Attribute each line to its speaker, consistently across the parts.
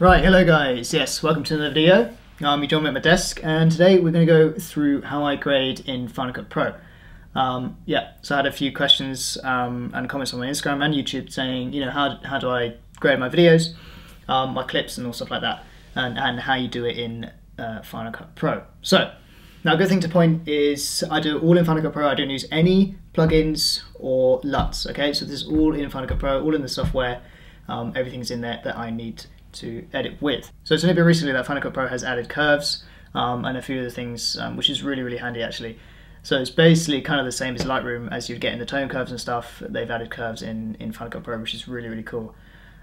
Speaker 1: Right, hello guys. Yes, welcome to another video. I'm join me at my desk, and today we're going to go through how I grade in Final Cut Pro. Um, yeah, so I had a few questions um, and comments on my Instagram and YouTube saying, you know, how, how do I grade my videos, um, my clips, and all stuff like that, and, and how you do it in uh, Final Cut Pro. So, now a good thing to point is I do all in Final Cut Pro. I don't use any plugins or LUTs. Okay, so this is all in Final Cut Pro, all in the software. Um, everything's in there that I need to edit with. So it's only been recently that Final Cut Pro has added curves um, and a few other things, um, which is really, really handy actually. So it's basically kind of the same as Lightroom as you'd get in the tone curves and stuff. They've added curves in, in Final Cut Pro, which is really, really cool.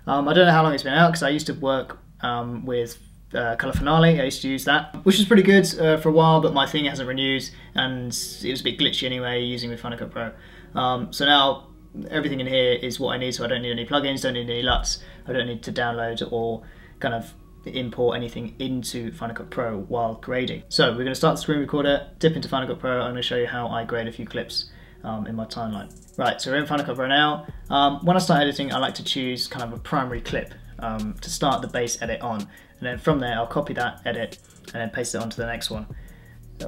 Speaker 1: Um, I don't know how long it's been out because I used to work um, with uh, Color Finale. I used to use that, which was pretty good uh, for a while, but my thing hasn't renewed and it was a bit glitchy anyway using with Final Cut Pro. Um, so now everything in here is what I need, so I don't need any plugins, don't need any LUTs, I don't need to download or kind of import anything into Final Cut Pro while grading. So we're going to start the screen recorder, dip into Final Cut Pro, I'm going to show you how I grade a few clips um, in my timeline. Right, so we're in Final Cut Pro now. Um, when I start editing, I like to choose kind of a primary clip um, to start the base edit on. And then from there, I'll copy that edit and then paste it onto the next one.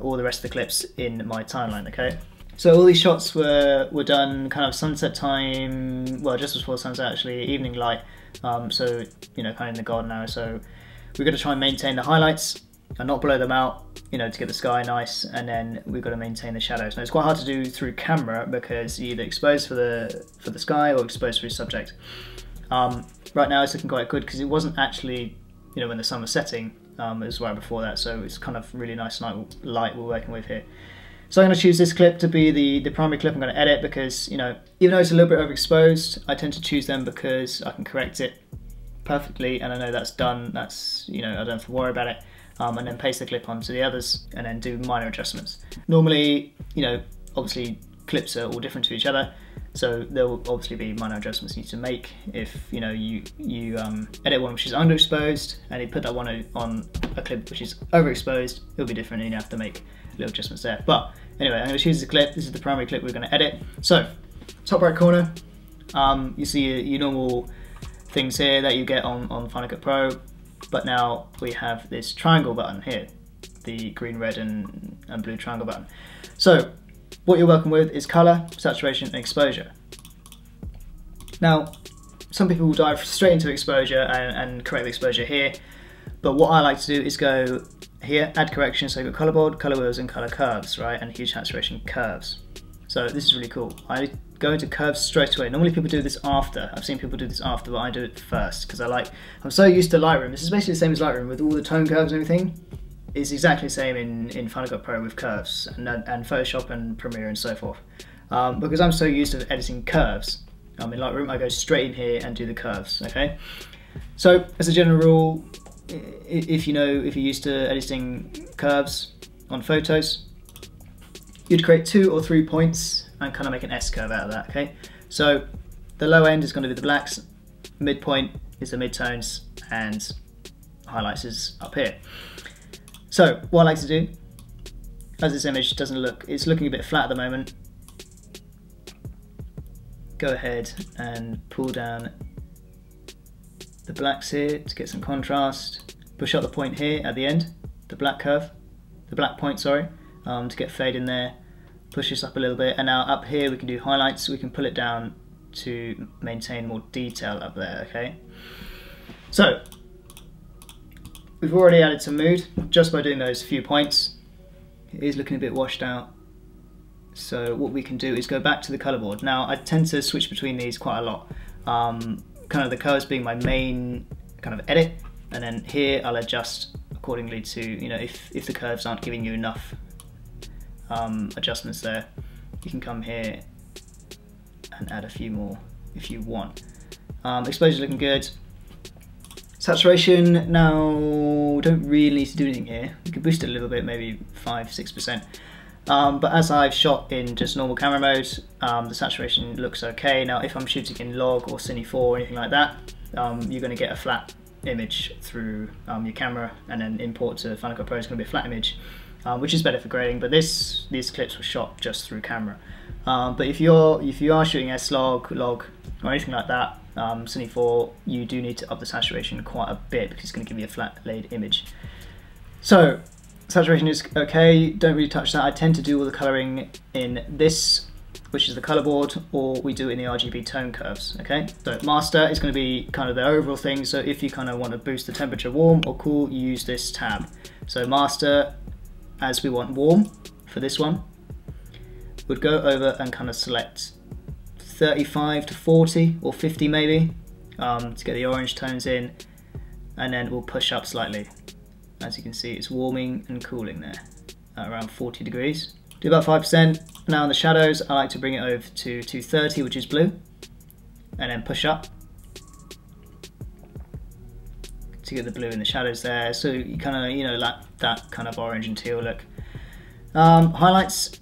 Speaker 1: All the rest of the clips in my timeline, okay? So all these shots were, were done kind of sunset time, well just before sunset actually, evening light, um, so you know kind of in the golden hour. So we're to try and maintain the highlights and not blow them out, you know, to get the sky nice, and then we've got to maintain the shadows. Now it's quite hard to do through camera because you either expose for the for the sky or expose for your subject. Um, right now it's looking quite good because it wasn't actually, you know, when the sun was setting, um, it was right before that, so it's kind of really nice night light we're working with here. So I'm going to choose this clip to be the, the primary clip I'm going to edit because, you know, even though it's a little bit overexposed, I tend to choose them because I can correct it perfectly and I know that's done, that's, you know, I don't have to worry about it. Um, and then paste the clip onto the others and then do minor adjustments. Normally, you know, obviously clips are all different to each other, so there will obviously be minor adjustments you need to make if you know you you um, edit one which is underexposed and you put that one on a clip which is overexposed. It'll be different, and you have to make little adjustments there. But anyway, I'm to choose the clip. This is the primary clip we're going to edit. So, top right corner, um, you see your, your, normal things here that you get on, on Final Cut Pro, but now we have this triangle button here, the green, red, and, and blue triangle button. So, what you're working with is color, saturation, and exposure. Now, some people will dive straight into exposure and, and correct the exposure here, but what I like to do is go here, add correction, so you've got color board, color wheels, and color curves, right? And hue saturation curves. So this is really cool. I go into curves straight away. Normally people do this after. I've seen people do this after, but I do it first because I like, I'm so used to Lightroom. This is basically the same as Lightroom with all the tone curves and everything. It's exactly the same in, in Final Cut Pro with curves and, and Photoshop and Premiere and so forth. Um, because I'm so used to editing curves. Um, in Lightroom, I go straight in here and do the curves, okay? So, as a general rule, if you know, if you're used to editing curves on photos, you'd create two or three points and kind of make an S curve out of that, okay? So the low end is going to be the blacks, midpoint is the midtones, and highlights is up here. So what I like to do, as this image doesn't look, it's looking a bit flat at the moment, go ahead and pull down the blacks here to get some contrast. Push up the point here at the end, the black curve, the black point, sorry, um, to get fade in there. Push this up a little bit, and now up here we can do highlights. We can pull it down to maintain more detail up there, okay? So, we've already added some mood just by doing those few points. It is looking a bit washed out. So what we can do is go back to the color board. Now I tend to switch between these quite a lot. Um, kind of the curves being my main kind of edit and then here I'll adjust accordingly to you know if, if the curves aren't giving you enough um, adjustments there you can come here and add a few more if you want. Um, exposure looking good. Saturation now don't really need to do anything here. You can boost it a little bit maybe 5 6 percent um, but as I've shot in just normal camera mode, um, the saturation looks okay. Now if I'm shooting in log or Cine 4 or anything like that, um, you're going to get a flat image through um, your camera and then import to Final Cut Pro is going to be a flat image, um, which is better for grading, but this these clips were shot just through camera. Um, but if you're if you are shooting S log, log, or anything like that, um, Cine 4, you do need to up the saturation quite a bit because it's going to give you a flat laid image. So saturation is okay, don't really touch that. I tend to do all the colouring in this, which is the colour board, or we do it in the RGB tone curves, okay? So master is going to be kind of the overall thing, so if you kind of want to boost the temperature warm or cool, you use this tab. So master, as we want warm for this one, would go over and kind of select 35 to 40 or 50 maybe um, to get the orange tones in and then we'll push up slightly as you can see it's warming and cooling there around 40 degrees. Do about 5% now in the shadows. I like to bring it over to 230 which is blue and then push up to get the blue in the shadows there. So you kind of you know that that kind of orange and teal look. Um, highlights.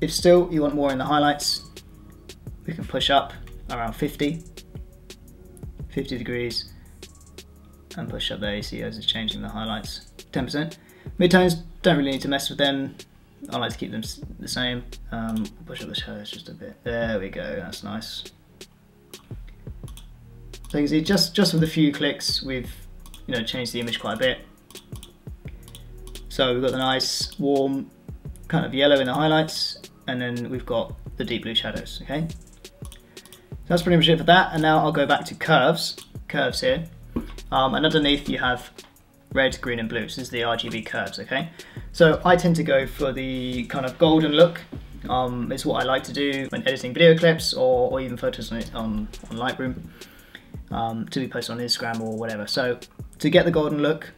Speaker 1: If still you want more in the highlights we can push up around 50, 50 degrees, and push up there. ACOs is changing the highlights 10%. Midtones, don't really need to mess with them. I like to keep them the same. Um, push up the shadows just a bit. There we go, that's nice. So you can see just, just with a few clicks, we've you know changed the image quite a bit. So we've got the nice warm kind of yellow in the highlights, and then we've got the deep blue shadows, okay? So that's pretty much it for that. And now I'll go back to curves, curves here. Um, and underneath you have red, green and blue. So this is the RGB curves, okay? So I tend to go for the kind of golden look. Um, it's what I like to do when editing video clips or, or even photos on, on, on Lightroom um, to be posted on Instagram or whatever. So to get the golden look,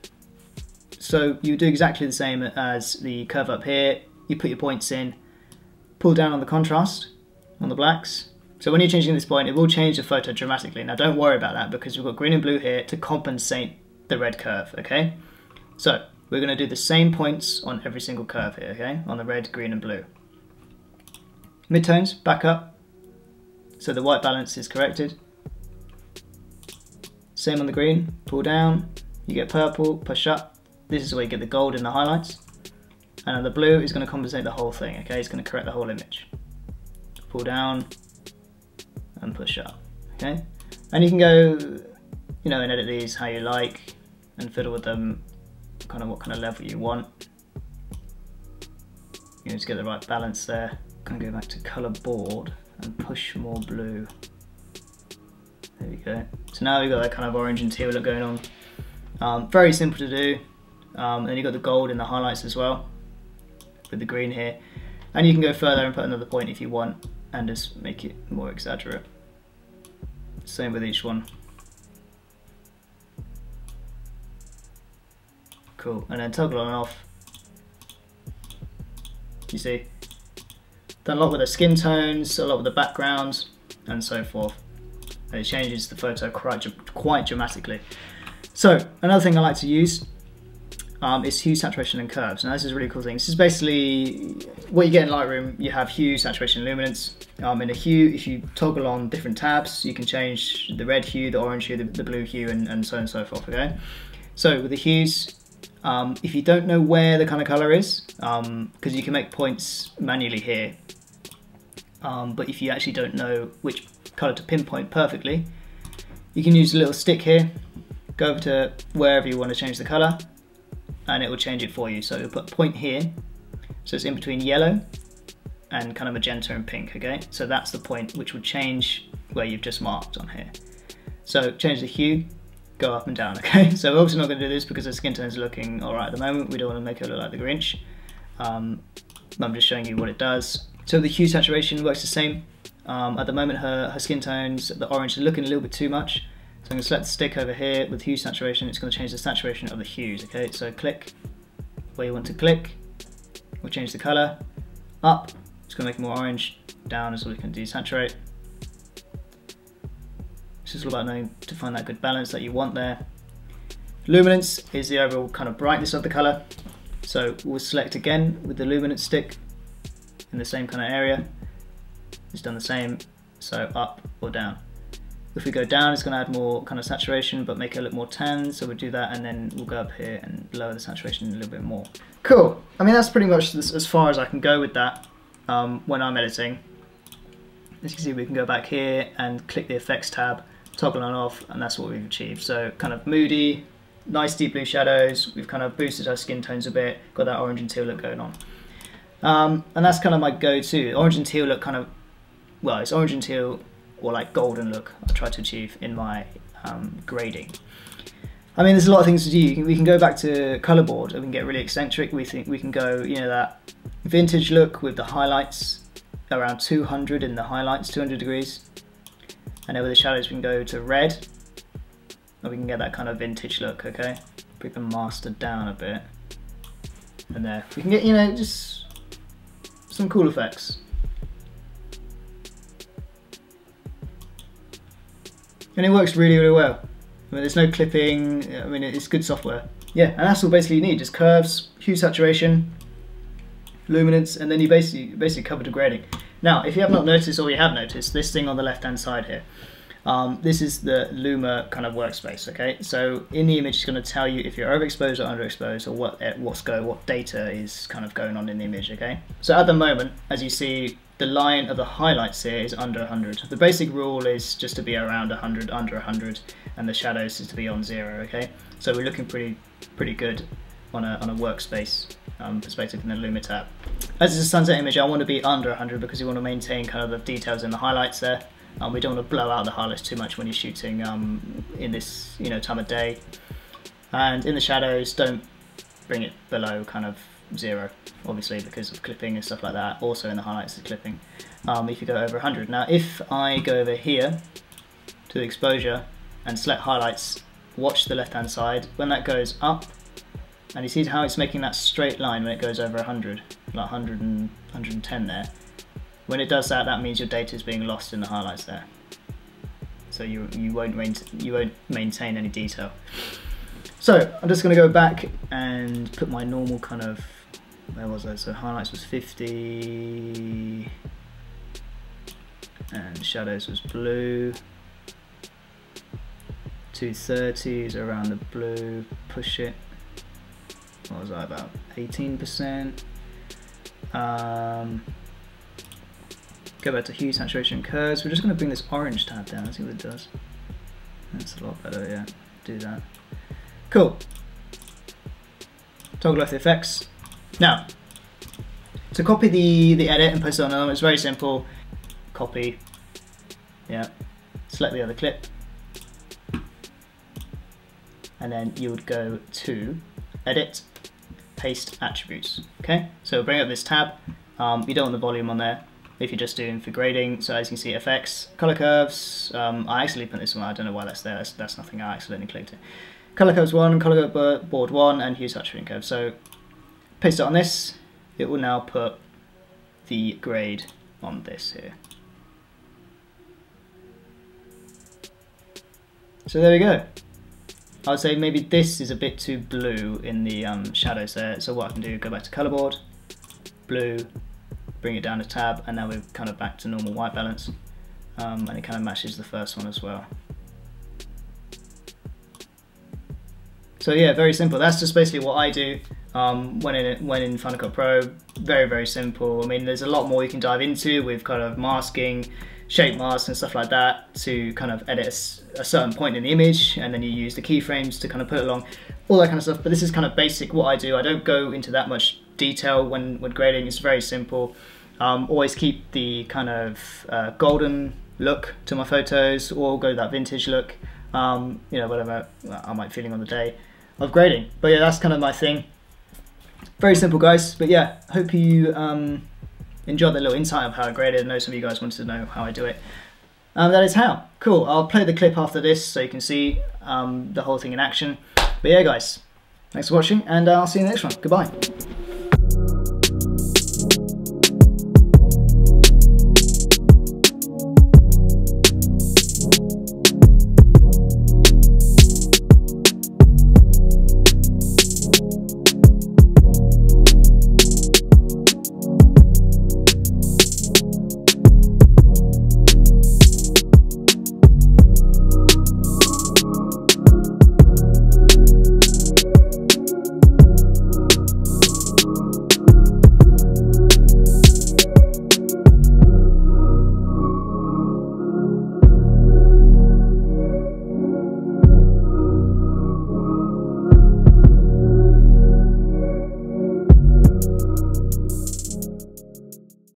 Speaker 1: so you do exactly the same as the curve up here. You put your points in, pull down on the contrast on the blacks, so when you're changing this point, it will change the photo dramatically. Now don't worry about that because we've got green and blue here to compensate the red curve, okay? So we're gonna do the same points on every single curve here, okay? On the red, green and blue. Midtones, back up. So the white balance is corrected. Same on the green, pull down, you get purple, push up. This is where you get the gold in the highlights. And the blue is gonna compensate the whole thing, okay? It's gonna correct the whole image. Pull down, and push up, okay? And you can go, you know, and edit these how you like and fiddle with them kind of what kind of level you want. You know, to get the right balance there. I'm go back to color board and push more blue. There we go. So now we've got that kind of orange and teal look going on. Um, very simple to do. Um, and you've got the gold in the highlights as well with the green here. And you can go further and put another point if you want and just make it more exaggerate. Same with each one. Cool, and then toggle on and off. You see, done a lot with the skin tones, a lot with the backgrounds, and so forth. And it changes the photo quite, quite dramatically. So, another thing I like to use um, is hue, saturation, and curves. Now this is a really cool thing. This is basically what you get in Lightroom. You have hue, saturation, luminance. Um, in a hue, if you toggle on different tabs, you can change the red hue, the orange hue, the, the blue hue, and, and, so on and so forth, okay? So with the hues, um, if you don't know where the kind of color is, because um, you can make points manually here, um, but if you actually don't know which color to pinpoint perfectly, you can use a little stick here, go over to wherever you want to change the color, and it will change it for you. So you'll put a point here, so it's in between yellow and kind of magenta and pink, okay? So that's the point which would change where you've just marked on here. So change the hue, go up and down, okay? So we're obviously not gonna do this because the skin tone is looking all right at the moment. We don't wanna make it look like the Grinch. Um, I'm just showing you what it does. So the hue saturation works the same. Um, at the moment her, her skin tones, the orange is looking a little bit too much. So I'm going to select the stick over here with hue saturation. It's going to change the saturation of the hues. Okay, so click where you want to click. We'll change the color. Up, it's going to make it more orange. Down is what we can desaturate. This is all about knowing to find that good balance that you want there. Luminance is the overall kind of brightness of the color. So we'll select again with the luminance stick in the same kind of area. It's done the same, so up or down. If we go down, it's going to add more kind of saturation, but make it a little more tan. So we'll do that, and then we'll go up here and lower the saturation a little bit more. Cool. I mean, that's pretty much as far as I can go with that um, when I'm editing. As you can see, we can go back here and click the effects tab, toggle on off, and that's what we've achieved. So kind of moody, nice deep blue shadows. We've kind of boosted our skin tones a bit, got that orange and teal look going on. Um, and that's kind of my go-to. Orange and teal look kind of, well, it's orange and teal or like golden look I try to achieve in my um, grading. I mean, there's a lot of things to do. we can go back to color board and we can get really eccentric. We think we can go, you know, that vintage look with the highlights around 200 in the highlights, 200 degrees. And with the shadows, we can go to red. And we can get that kind of vintage look, okay? We can master down a bit. And there, we can get, you know, just some cool effects. And it works really, really well. I mean, there's no clipping, I mean, it's good software. Yeah, and that's all basically you need, just curves, hue saturation, luminance, and then you basically basically cover the grading. Now, if you have not noticed, or you have noticed, this thing on the left-hand side here, um, this is the Luma kind of workspace, okay? So in the image, it's going to tell you if you're overexposed or underexposed, or what eh, what's go, what data is kind of going on in the image, okay? So at the moment, as you see, the line of the highlights here is under 100. The basic rule is just to be around 100, under 100, and the shadows is to be on zero, okay? So we're looking pretty pretty good on a, on a workspace um, perspective in the Luma tab. As it's a sunset image, I want to be under 100 because you want to maintain kind of the details in the highlights there. Um, we don't want to blow out the highlights too much when you're shooting um, in this you know time of day. And in the shadows, don't bring it below kind of zero, obviously because of clipping and stuff like that. Also in the highlights is clipping. Um, if you go over 100. Now if I go over here to the exposure and select highlights, watch the left hand side. When that goes up, and you see how it's making that straight line when it goes over 100, like 100 and 110 there. When it does that, that means your data is being lost in the highlights there. So you, you, won't, you won't maintain any detail. So I'm just going to go back and put my normal kind of, where was I? So highlights was 50, and shadows was blue. 230s around the blue, push it what was I about 18%. Um, go back to hue, saturation, curves. We're just going to bring this orange tab down and see what it does. That's a lot better, yeah. Do that. Cool. Toggle off the effects. Now, to copy the, the edit and post it on them, it's very simple. Copy. Yeah. Select the other clip. And then you would go to edit, paste attributes. Okay, so bring up this tab. Um, you don't want the volume on there if you're just doing for grading. So as you can see, effects, color curves. Um, I actually put this one. I don't know why that's there. That's, that's nothing. I accidentally clicked it. Color curves one, color board one, and hue saturation curve. So paste it on this. It will now put the grade on this here. So there we go. I would say maybe this is a bit too blue in the um, shadows there. So what I can do, go back to color board, blue, bring it down a tab, and now we're kind of back to normal white balance. Um, and it kind of matches the first one as well. So yeah, very simple. That's just basically what I do um, when in when in Pro. Very very simple. I mean, there's a lot more you can dive into with kind of masking, shape masks and stuff like that to kind of edit a, a, certain point in the image and then you use the keyframes to kind of put along, all that kind of stuff. But this is kind of basic what I do. I don't go into that much detail when, when grading. It's very simple. Um, always keep the kind of uh, golden look to my photos or go that vintage look, um, you know, whatever I might feeling on the day of grading. But yeah, that's kind of my thing. Very simple guys, but yeah, hope you um, enjoyed that little insight of how I grade it. I know some of you guys wanted to know how I do it. Um, that is how. Cool. I'll play the clip after this so you can see um, the whole thing in action. But yeah, guys, thanks for watching, and uh, I'll see you in the next one. Goodbye.